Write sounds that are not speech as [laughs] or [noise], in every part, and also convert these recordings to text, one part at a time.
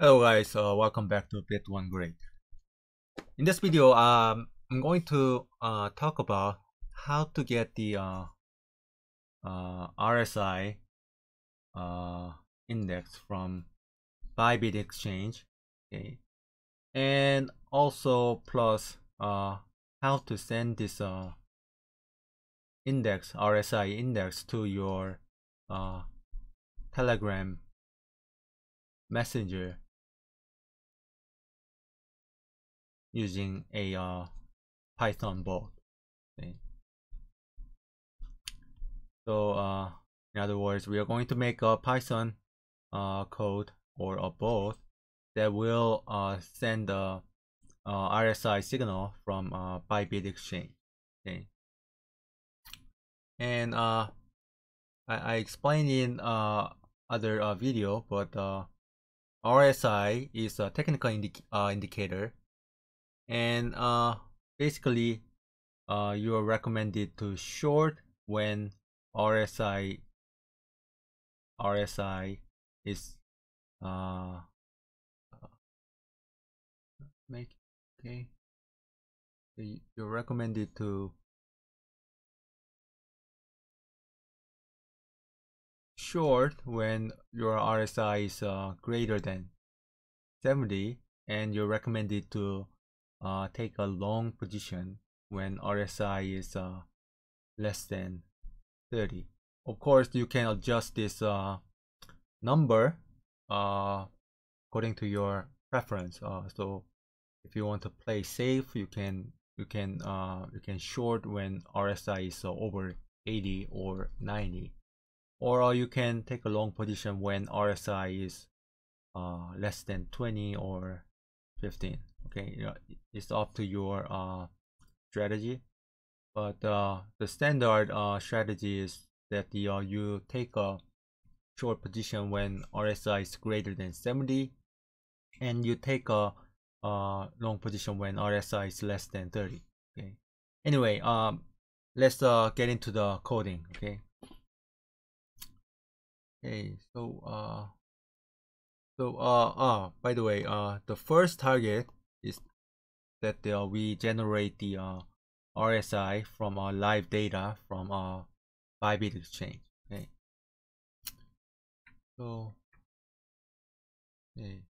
Hello guys, uh, welcome back to Bitone Great. In this video, um, I'm going to uh, talk about how to get the uh, uh RSI uh, index from Bybit Exchange, okay, and also plus uh, how to send this index RSI index to your Telegram messenger using a uh, Python bot. Okay. So uh, in other words, we are going to make a Python uh, code or a bot that will uh, send the uh, RSI signal from uh, Bybit Exchange. Okay. And uh, I, I explained in uh, other video, but RSI is a technical indi indicator and uh, basically uh, you are recommended to short when RSI RSI is uh, make okay. You're recommended to short when your RSI is uh, greater than 70 and you're recommended to uh, take a long position when RSI is uh, less than 30. Of course, you can adjust this uh, number uh, according to your preference. Uh, so if you want to play safe, you can you can uh, you can short when RSI is over 80 or 90, or you can take a long position when RSI is less than 20 or 15 okay it's up to your uh, strategy. But uh, the standard uh, strategy is that the, uh, you take a short position when RSI is greater than 70 and you take a uh, long position when RSI is less than 30 okay? Anyway um let's uh, get into the coding okay? Okay so uh so uh, uh by the way uh the first target that uh, we generate the uh, RSI from our live data from our Bybit exchange. Okay. So, okay.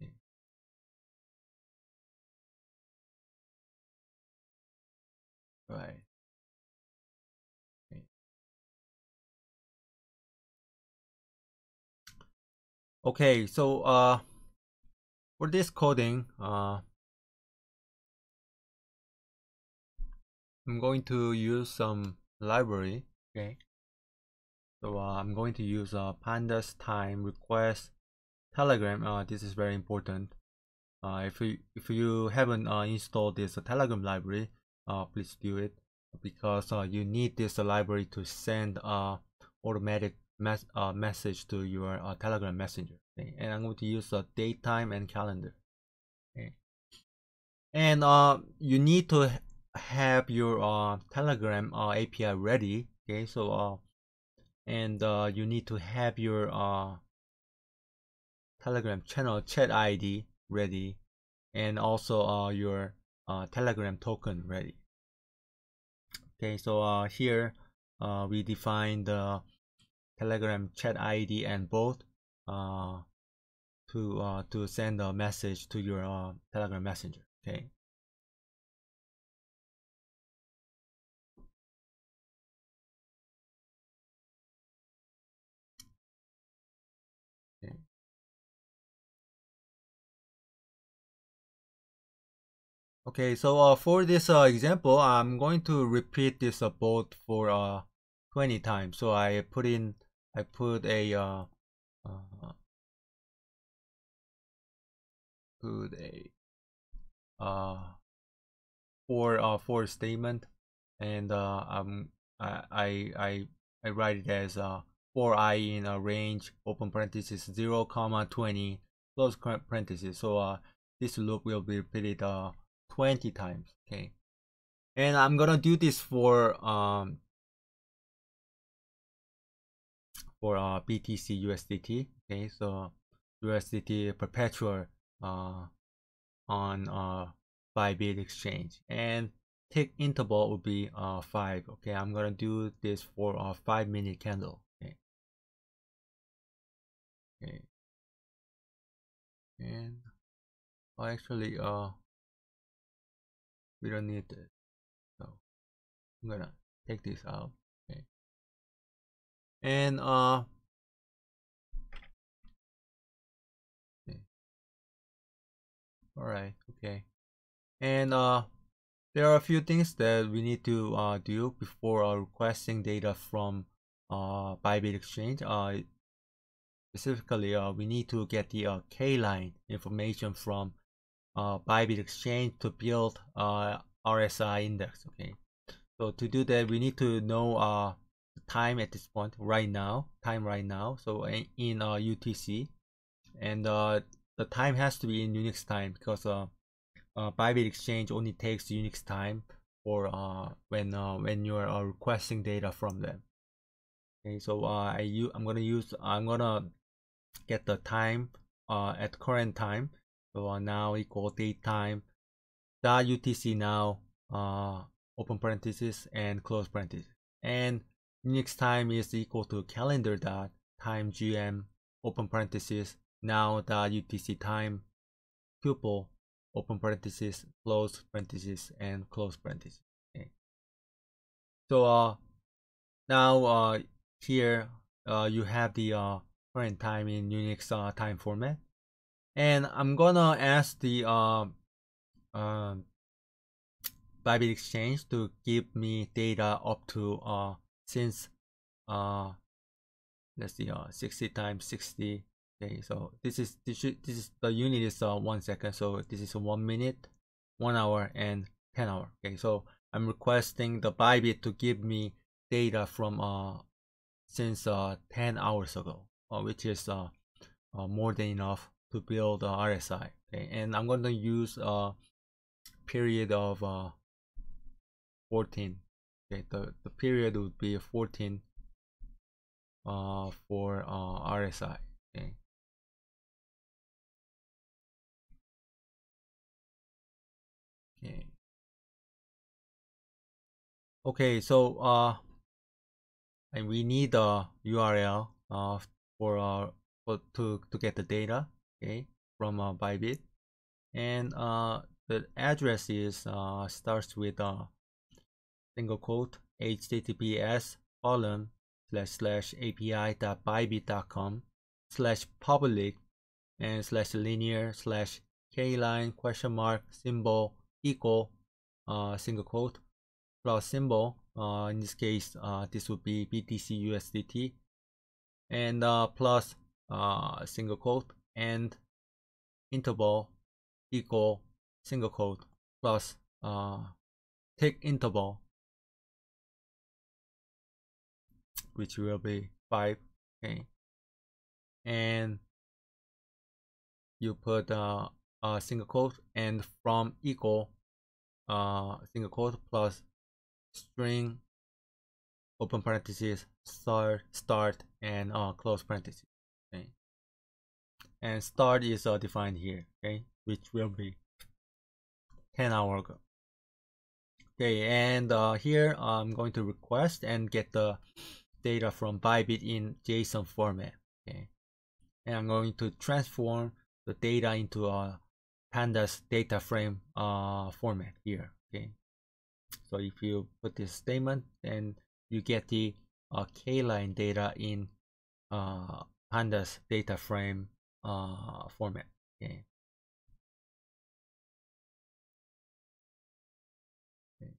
okay. Right. Okay. okay, so uh for this coding, uh, I'm going to use some library. Okay. So uh, I'm going to use uh, pandas time request telegram. Uh, this is very important. Uh, if you if you haven't uh, installed this uh, telegram library, uh, please do it because uh, you need this uh, library to send uh, automatic mes uh, message to your uh, telegram messenger okay? and i'm going to use uh, date time and calendar okay and uh you need to have your uh telegram uh, api ready okay? So uh and uh you need to have your uh telegram channel chat id ready and also uh your uh telegram token ready. Okay so uh here uh we define the telegram chat id and both uh to uh to send a message to your uh, telegram messenger okay okay. So uh, for this uh, example i'm going to repeat this uh, both for uh 20 times. So i put in i put a uh, uh put a uh for uh for statement. And uh um I I I write it as uh for i in a range open parenthesis 0 comma 20 close parenthesis so uh this loop will be repeated uh 20 times okay? And i'm gonna do this for um for uh btc usdt okay? So USDT perpetual uh, on uh, Bybit exchange. And tick interval would be uh, 5 okay? I'm gonna do this for a 5 minute candle okay. And oh, actually uh we don't need this so I'm gonna take this out. Okay. And uh okay. all right. Okay. And uh there are a few things that we need to uh, do before uh, requesting data from uh, Bybit Exchange. Uh, specifically, uh, we need to get the uh, K-line information from uh, Bybit Exchange to build uh, RSI index. Okay, so to do that, we need to know uh, time at this point right now, time right now. So in, uh, UTC, and uh, the time has to be in Unix time because uh, uh, Bybit Exchange only takes Unix time for uh, when uh, when you're uh, requesting data from them. Okay, so uh, I u I'm gonna use I'm gonna get the time uh, at current time. So uh, now equal date time dot UTC now uh, open parenthesis and close parenthesis and Unix time is equal to calendar dot time GM open parenthesis now dot UTC time tuple open parenthesis, close parenthesis, and close parenthesis. Okay. So uh, now uh, here uh, you have the uh, current time in Unix uh, time format, and I'm gonna ask the uh, uh, Bybit Exchange to give me data up to uh, since uh, let's see uh, 60 times 60 okay so this is this, this is the unit is uh, one second so this is one minute one hour and 10 hour. Okay so i'm requesting the bybit to give me data from uh since uh 10 hours ago which is uh, uh, more than enough to build uh, rsi okay and i'm going to use a uh, period of uh 14 okay the the period would be 14 uh for uh rsi okay. Okay. Okay, so uh, and we need a URL uh for uh for to to get the data okay from uh, Bybit, and uh the address is uh starts with uh single quote https colon slash slash api dot bybit.com slash public and slash linear slash k line question mark symbol equal uh, single quote plus symbol uh, in this case uh, this would be BTC USDT and uh, plus uh, single quote and interval equal single quote plus uh, tick interval which will be 5 okay. And you put uh, uh, single quote and from equal uh, single quote plus string open parenthesis start start and uh, close parenthesis okay? And start is uh, defined here okay? Which will be 10 hour ago. Okay and uh, here I'm going to request and get the data from Bybit in JSON format okay? And I'm going to transform the data into a pandas data frame uh, format here okay? So if you put this statement then you get the uh, k-line data in uh, pandas data frame uh, format okay. Okay.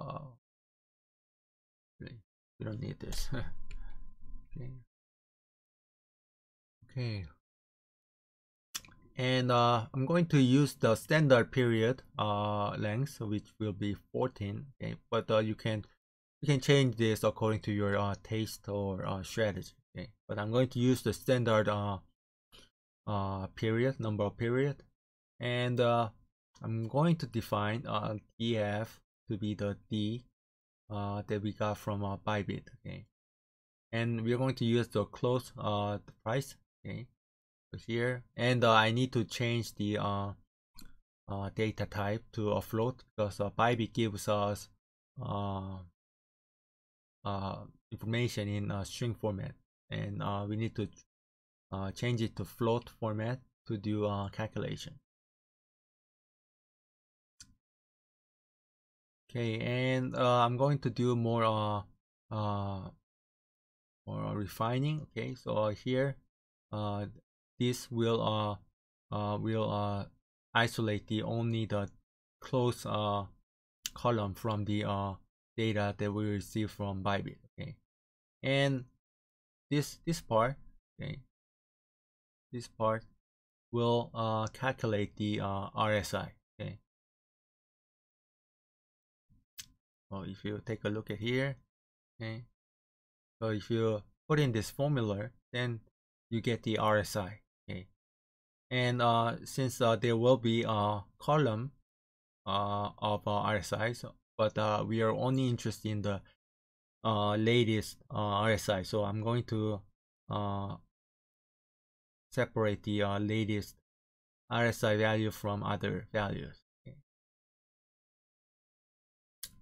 Uh, we don't need this. [laughs] Okay. Okay. And uh, I'm going to use the standard period uh, length which will be 14 okay but uh, you can you can change this according to your uh, taste or uh, strategy okay? But I'm going to use the standard uh, uh, period number of period. And uh, I'm going to define uh, DF to be the D uh, that we got from uh, Bybit okay? And we're going to use the close uh, the price okay? Here. And uh, I need to change the uh, uh, data type to a float because uh, Bybit gives us uh, information in a string format and uh, we need to uh, change it to float format to do uh, calculation. Okay, and uh, I'm going to do more uh, uh, refining. Okay, so uh, here uh, this will uh, uh, will uh, isolate the only the close uh, column from the uh, data that we receive from Bybit. Okay, and this this part, okay, this part will uh, calculate the uh, RSI. Okay, so if you take a look at here, okay, so if you put in this formula, then you get the RSI. Okay, and uh, since uh, there will be a column uh, of uh, RSI, so, but uh, we are only interested in the uh, latest uh, RSI. So I'm going to uh, separate the uh, latest RSI value from other values. Okay.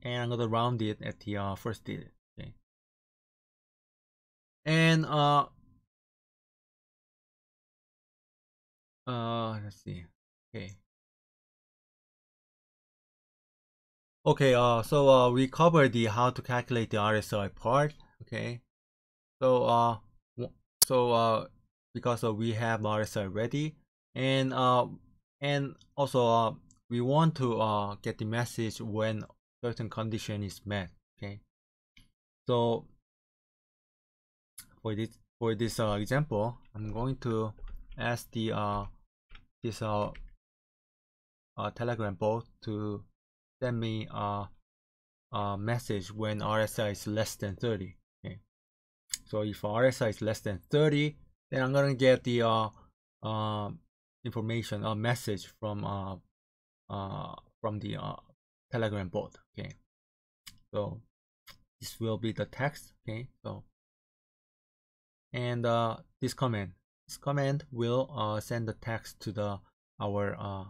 And I'm going to round it at the uh, first digit. Okay. And uh, uh, let's see. Okay. Okay, uh, so uh, we covered the how to calculate the RSI part. Okay, so uh, so uh, because uh, we have RSI ready, and uh, and also uh, we want to uh get the message when certain condition is met. Okay, so for this for this uh, example, I'm going to ask the uh this uh, uh Telegram bot to send me a, a message when RSI is less than 30. Okay. So if RSI is less than 30, then I'm gonna get the uh, uh, information, a message from uh, uh, from the uh, Telegram bot. Okay. So this will be the text. Okay. So and uh, this command, this command will uh, send the text to the our uh,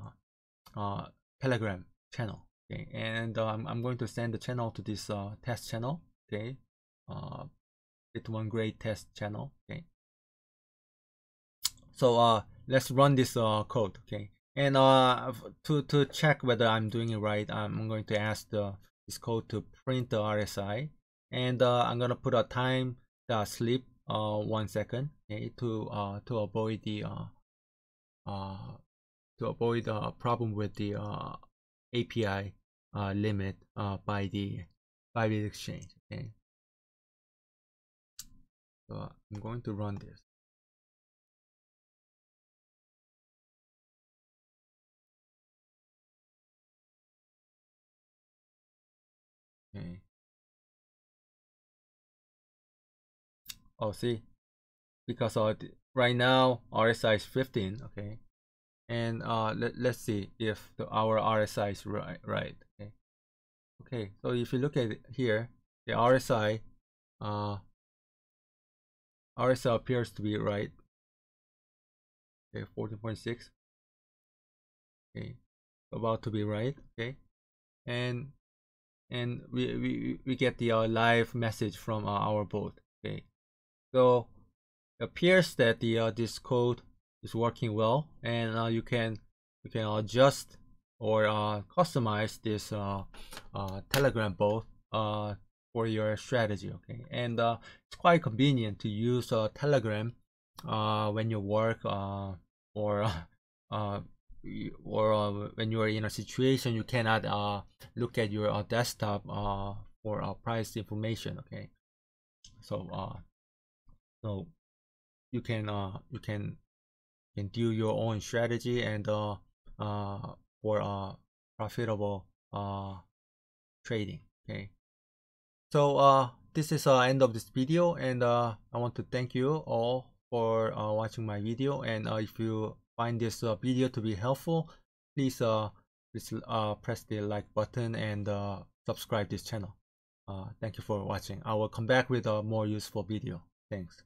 uh, Telegram channel okay and uh, I'm, going to send the channel to this uh, test channel okay? Uh, it's one great test channel okay? So uh let's run this uh code okay? And uh to to check whether i'm doing it right i'm going to ask the this code to print the rsi and uh i'm gonna put a time the sleep uh one second okay? To uh to avoid the uh uh to avoid the problem with the uh API uh, limit uh, by the Bybit exchange. Okay, so I'm going to run this. Okay. Oh, see, because uh, right now RSI is 15. Okay, and uh, let, let's see if the, our RSI is right, right. Okay. Okay. So if you look at it here, the RSI, uh, RSI appears to be right. Okay, 14.6. Okay, about to be right. Okay, and and we we we get the uh, live message from uh, our bot. Okay, so appears that the uh, this code is working well and uh, you can you can adjust or uh, customize this uh, uh, telegram bot uh, for your strategy okay? And uh, it's quite convenient to use uh, telegram uh, when you work uh, or [laughs] uh, or uh, when you are in a situation you cannot uh, look at your uh, desktop uh, for uh, price information okay? So uh, so you can uh, you can can do your own strategy and uh, uh, for uh, profitable uh, trading okay? So uh, this is uh, end of this video and uh, I want to thank you all for uh, watching my video and uh, if you find this uh, video to be helpful please uh, please uh, press the like button and uh, subscribe this channel. Uh, thank you for watching. I will come back with a more useful video. Thanks